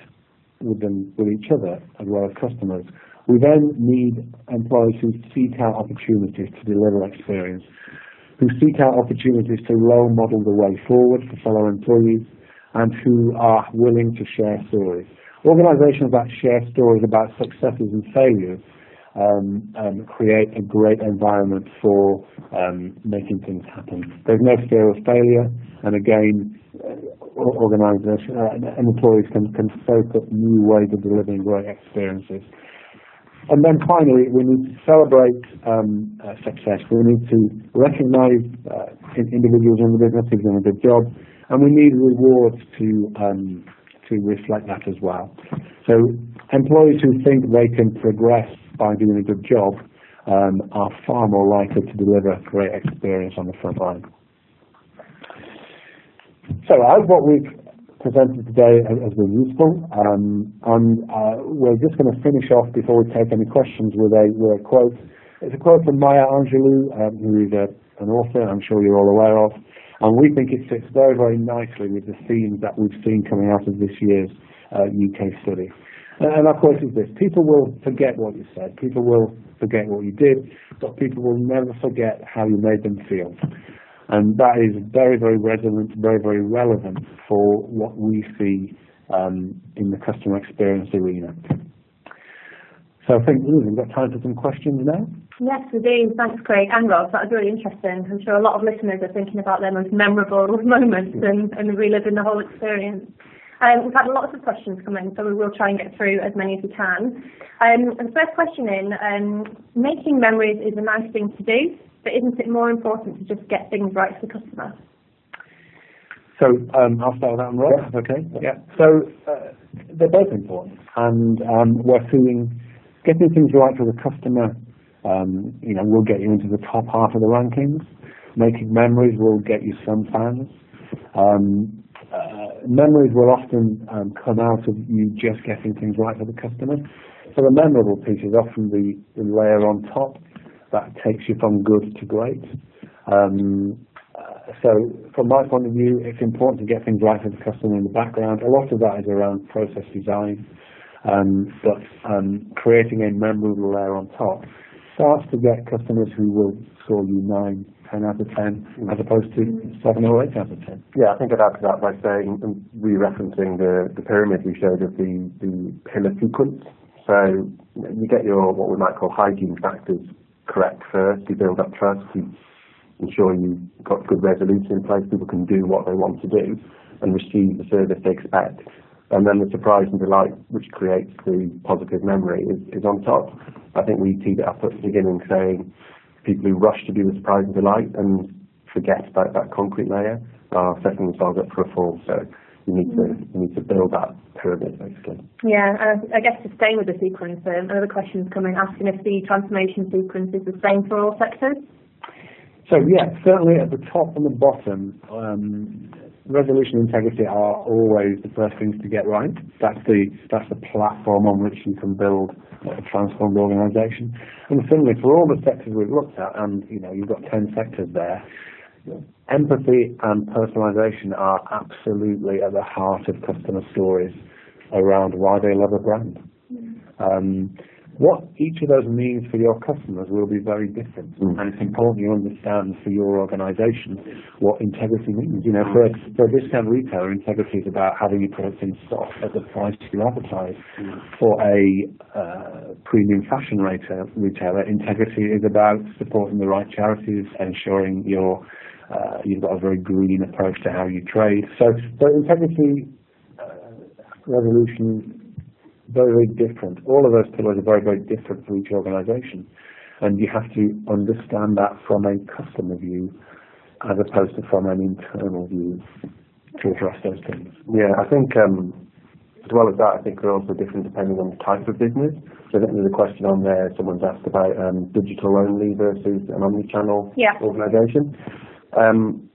with them, with each other, as well as customers, we then need employees who seek out opportunities to deliver experience who seek out opportunities to role model the way forward for fellow employees and who are willing to share stories. Organizations that share stories about successes and failures um, um, create a great environment for um, making things happen. There's no fear of failure, and again, uh, organizations uh, and employees can, can up new ways of delivering great experiences. And then finally, we need to celebrate um, uh, success. We need to recognize uh, individuals in the business who've done a good job, and we need rewards to um, to reflect that as well. So employees who think they can progress by doing a good job um, are far more likely to deliver a great experience on the front line. So I hope what we've presented today has been useful. Um, and uh, we're just going to finish off before we take any questions with a, with a quote. It's a quote from Maya Angelou, um, who is a, an author I'm sure you're all aware of. And we think it fits very, very nicely with the themes that we've seen coming out of this year's uh, UK study. And our quote is this, people will forget what you said, people will forget what you did, but people will never forget how you made them feel. And that is very, very resonant, very, very relevant for what we see um, in the customer experience arena. So I think we've got time for some questions now. Yes, we do. Thanks, Craig and Rob. That was really interesting. I'm sure a lot of listeners are thinking about their most memorable moments and, and reliving the whole experience. Um, we've had lots of questions come in, so we will try and get through as many as we can. Um, the first question in, um, making memories is a nice thing to do, but isn't it more important to just get things right for the customer? So um, I'll start with that one, Rob. Yeah. Okay. Yeah. So uh, they're both important, and um, we're seeing getting things right for the customer. Um, you know, will get you into the top half of the rankings. Making memories will get you some fans. Um, uh, memories will often um, come out of you just getting things right for the customer. So the memorable piece is often the, the layer on top that takes you from good to great. Um, so from my point of view, it's important to get things right for the customer in the background. A lot of that is around process design, um, but um, creating a memorable layer on top starts to get customers who will score you 9, 10 out of 10, as opposed to 7 or 8 out of 10. Yeah, I think I'd add to that by saying, re-referencing the, the pyramid we showed of the, the pillar sequence. So you get your, what we might call hygiene factors correct first. You build up trust. You ensure you've got good resolution in place. People can do what they want to do and receive the service they expect. And then the surprise and delight, which creates the positive memory, is, is on top. I think we teed it up at the beginning saying people who rush to do the surprise and delight and forget about that concrete layer are setting themselves up for a fall. So you need to you need to build that pyramid basically. Yeah, and I guess to stay with the sequence, um, another question is coming asking if the transformation sequence is the same for all sectors. So yeah, certainly at the top and the bottom, um, resolution integrity are always the first things to get right. That's the that's the platform on which you can build a transformed organisation. And similarly, for all the sectors we've looked at, and you know you've got ten sectors there, Empathy and personalization are absolutely at the heart of customer stories around why they love a brand. Um, what each of those means for your customers will be very different, mm. and it's important you understand for your organisation what integrity means. You know, for a, for a discount retailer, integrity is about having your products in stock at the price you advertise. Mm. For a uh, premium fashion retailer, retailer, integrity is about supporting the right charities, ensuring your uh, you've got a very green approach to how you trade. So, so integrity, uh, resolution, very, very different. All of those pillars are very, very different for each organisation, and you have to understand that from a customer view as opposed to from an internal view to address those things. Yeah, I think um, as well as that, I think they're also different depending on the type of business. So I think there's a question on there, someone's asked about um, digital only versus an omni-channel Yeah. organisation. Um,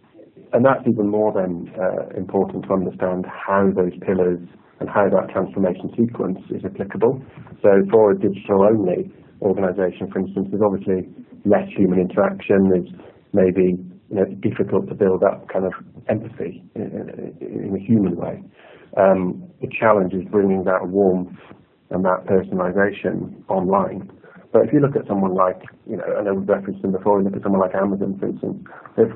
and that's even more then uh, important to understand how those pillars and how that transformation sequence is applicable. So for a digital only organisation, for instance, there's obviously less human interaction. There's maybe you know, it's difficult to build that kind of empathy in, a human way. Um, the challenge is bringing that warmth and that personalisation online. But if you look at someone like, you know, I know we've referenced them before, you look at someone like Amazon, for instance, they've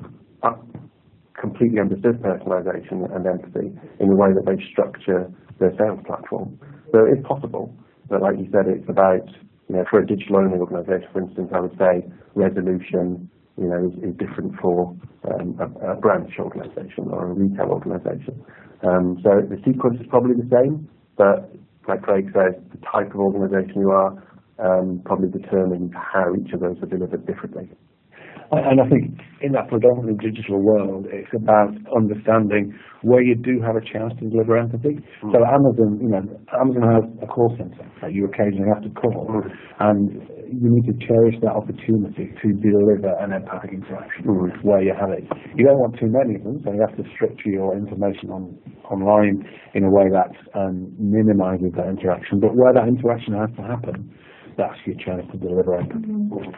completely understood personalisation and empathy in the way that they structure their sales platform. So it's possible, but like you said, it's about, you know, for a digital only organisation, for instance, I would say resolution, you know, is, is different for um, a, a branch organisation or a retail organisation. Um, so the sequence is probably the same, but like Craig says, the type of organisation you are um, probably determines how each of those are delivered differently. And I think in that predominantly digital world, it's about understanding where you do have a chance to deliver empathy. Mm. So Amazon, you know, Amazon has a call center that you occasionally have to call, Mm. and you need to cherish that opportunity to deliver an empathic interaction Mm. where you have it. You don't want too many of them, so you have to structure your information on online in a way that um, minimises that interaction. But where that interaction has to happen, that's your chance to deliver empathy.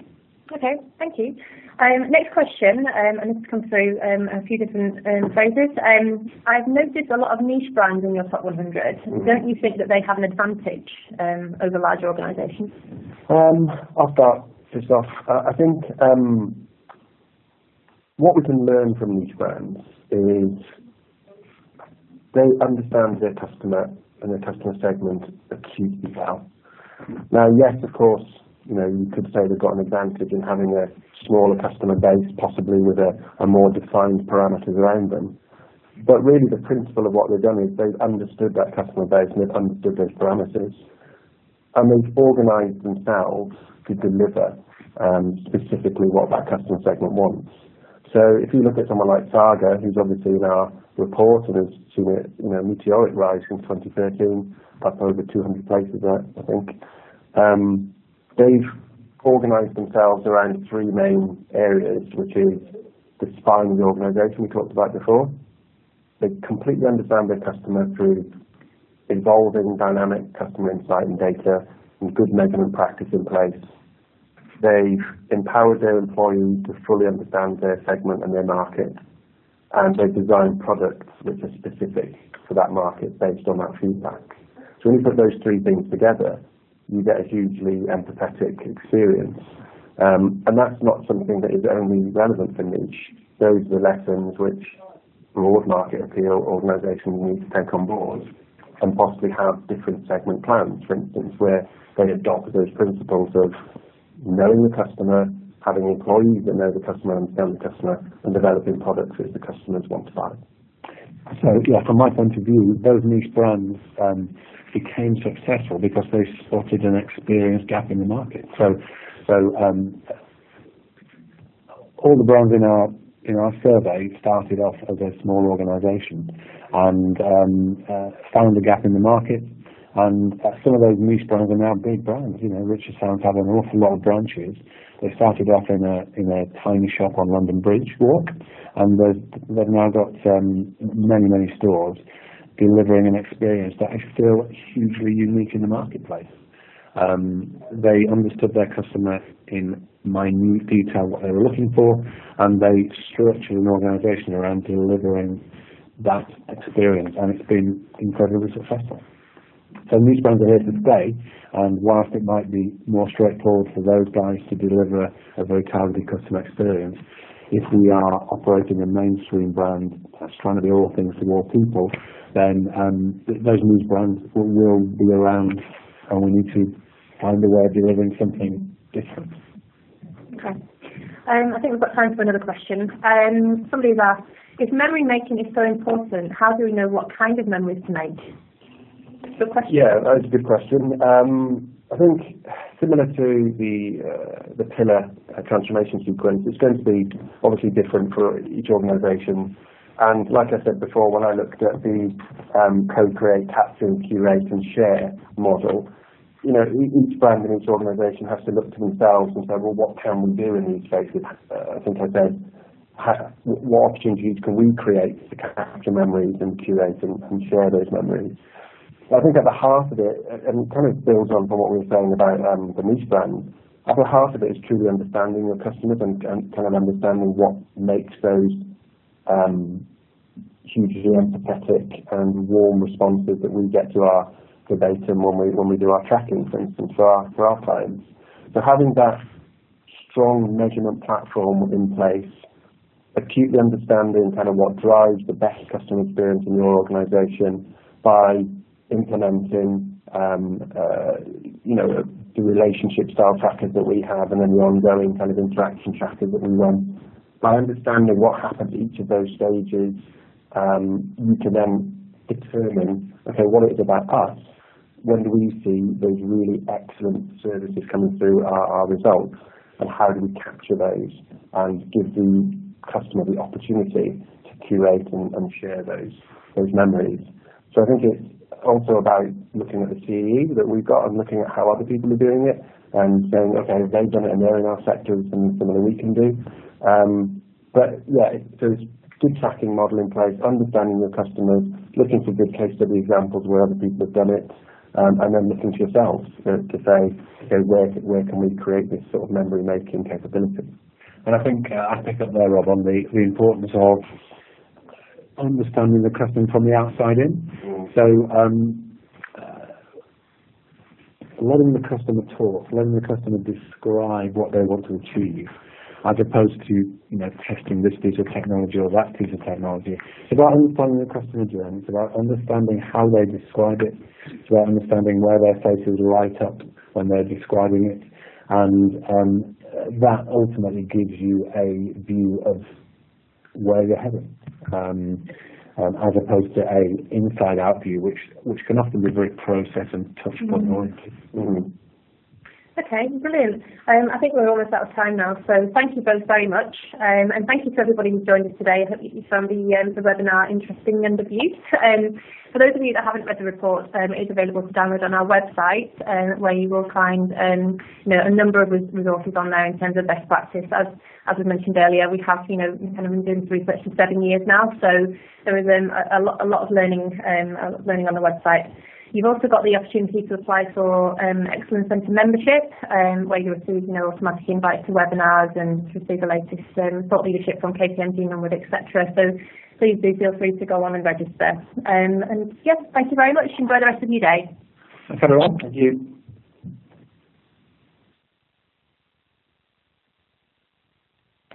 Okay, thank you. Um, next question, um, and this has come through um, a few different um, phrases. Um, I've noticed a lot of niche brands in your top 100. Don't you think that they have an advantage um, over larger organisations? Um, I'll start this off. Uh, I think um, what we can learn from niche brands is they understand their customer and their customer segment acutely well. Now, yes, of course, you know, you could say they've got an advantage in having a smaller customer base, possibly with a, a more defined parameters around them. But really the principle of what they've done is they've understood that customer base and they've understood those parameters and they've organised themselves to deliver um, specifically what that customer segment wants. So if you look at someone like Saga, who's obviously in our report and has seen a you know meteoric rise since 2013, up over 200 places, I I think. Um, they've organised themselves around three main areas, which is the spine of the organisation we talked about before. They completely understand their customer through evolving dynamic customer insight and data and good measurement practice in place. They've empowered their employees to fully understand their segment and their market. And they've designed products which are specific for that market based on that feedback. So when you put those three things together, you get a hugely empathetic experience. Um, and that's not something that is only relevant for niche. Those are the lessons which broad market appeal organisations need to take on board and possibly have different segment plans, for instance, where they adopt those principles of knowing the customer, having employees that know the customer, and understand the customer, and developing products that the customers want to buy. So yeah, from my point of view, those niche brands um, became successful because they spotted an experience gap in the market. So, so um, all the brands in our in our survey started off as a small organisation and um, uh, found a gap in the market. And uh, some of those niche brands are now big brands. You know, Richer Sounds have an awful lot of branches. They started off in a in a tiny shop on London Bridge Walk, and they've, now got um, many many stores delivering an experience that is still hugely unique in the marketplace. Um, they understood their customer in minute detail what they were looking for, and they structured an organisation around delivering that experience, and it's been incredibly successful. So niche brands are here to stay, and whilst it might be more straightforward for those guys to deliver a very targeted customer experience, if we are operating a mainstream brand that's trying to be all things to all people, then um, those news brands will, will be around, and we need to find a way of delivering something different. Okay. Um, I think we've got time for another question. Um, somebody's asked, if memory making is so important, how do we know what kind of memories to make? Good question. Yeah, that's a good question. Um, I think similar to the uh, the pillar uh, transformation sequence, it's going to be obviously different for each organisation. And like I said before, when I looked at the um, co-create, capture, curate, and share model, you know, each brand and each organisation has to look to themselves and say, well, what can we do in these spaces? Uh, I think I said, what opportunities can we create to capture memories and curate and, and share those memories? I think at the heart of it, and it kind of builds on from what we were saying about um, the niche brands, at the heart of it is truly understanding your customers and, and kind of understanding what makes those um, hugely empathetic and warm responses that we get to our verbatim when we when we do our tracking, for instance, for our for our clients. So having that strong measurement platform in place, acutely understanding kind of what drives the best customer experience in your organisation by implementing um, uh, you know the relationship style trackers that we have and then the ongoing kind of interaction trackers that we run. By understanding what happens at each of those stages, um, you can then determine, okay, what it is about us when do we see those really excellent services coming through our, our results and how do we capture those and give the customer the opportunity to curate and, and share those those memories. So I think it's also about looking at the CE that we've got and looking at how other people are doing it and saying, okay, they've done it and they're in our sector, it's something similar we can do. Um, but yeah, it's good tracking model in place, understanding your customers, looking for good case study examples where other people have done it, um, and then looking to yourself to, to say, okay, where where can we create this sort of memory making capability? And I think uh, I pick up there, Rob, on the, the importance of understanding the customer from the outside in. Mm. So um, uh, letting the customer talk, letting the customer describe what they want to achieve, as opposed to you know testing this piece of technology or that piece of technology. It's about understanding the customer journey. It's about understanding how they describe it. It's about understanding where their faces light up when they're describing it, and um, that ultimately gives you a view of where you're heading. Um, um, as opposed to a inside out view, which which can often be very process and touch point oriented. Mm-hmm. Okay, brilliant. Um, I think we're almost out of time now, so thank you both very much. Um, and thank you to everybody who joined us today. I hope you found the, um, the webinar interesting and of use. Um, for those of you that haven't read the report, um, it is available to download on our website, um, where you will find you know, a number of resources on there in terms of best practice. As, as we mentioned earlier, we have you know, kind of been doing this research for seven years now, so there is a, a, lot, a lot of learning, um, learning on the website. You've also got the opportunity to apply for um, Excellence Centre membership, um, where you receive, you know, automatic invites to webinars and receive the latest um, thought leadership from KPMG Nunwood etc. So please do feel free to go on and register. Um, and yes, thank you very much. Enjoy the rest of your day. Thank you.